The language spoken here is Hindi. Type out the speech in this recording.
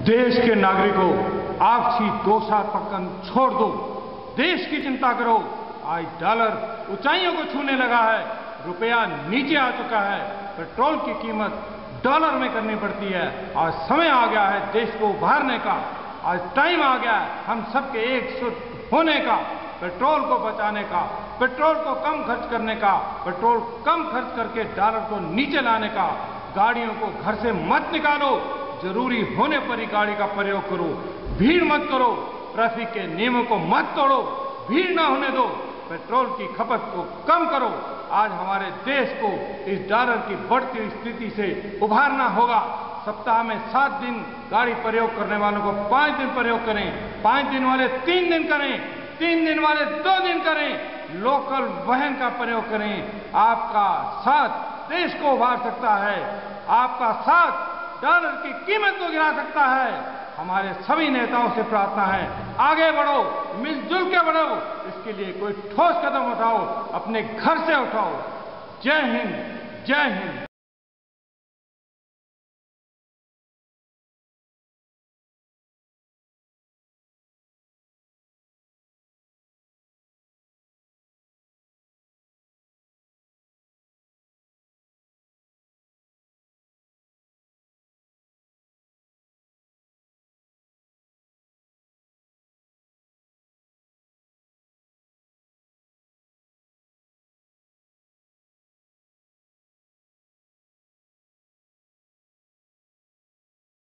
देश के नागरिकों आपसी दोषात्मकन छोड़ दो। देश की चिंता करो। आज डॉलर ऊंचाइयों को छूने लगा है। रुपया नीचे आ चुका है। पेट्रोल की कीमत डॉलर में करनी पड़ती है। आज समय आ गया है देश को उभारने का। आज टाइम आ गया है हम सबके एक सुट होने का, पेट्रोल को बचाने का, पेट्रोल को कम खर्च करने का, पेट्रोल कम खर्च करके डॉलर को नीचे लाने का। गाड़ियों को घर से मत निकालो। ज़रूरी होने पर ही गाड़ी का प्रयोग करो। भीड़ मत करो। ट्रैफ़िक के नियमों को मत तोड़ो। भीड़ ना होने दो। पेट्रोल की खपत को कम करो। आज हमारे देश को इस डॉलर की बढ़ती स्थिति से उभारना होगा। सप्ताह में सात दिन गाड़ी प्रयोग करने वालों को पाँच दिन प्रयोग करें। पाँच दिन वाले तीन दिन करें। तीन दिन वाले दो दिन करें। लोकल वहन का प्रयोग करें। आपका साथ देश को उभार सकता है। आपका साथ डॉलर की कीमत को गिरा सकता है। हमारे सभी नेताओं से प्रार्थना है, आगे बढ़ो, मिलजुल के बढ़ो, इसके लिए कोई ठोस कदम उठाओ, अपने घर से उठाओ। जय हिंद जय हिंद।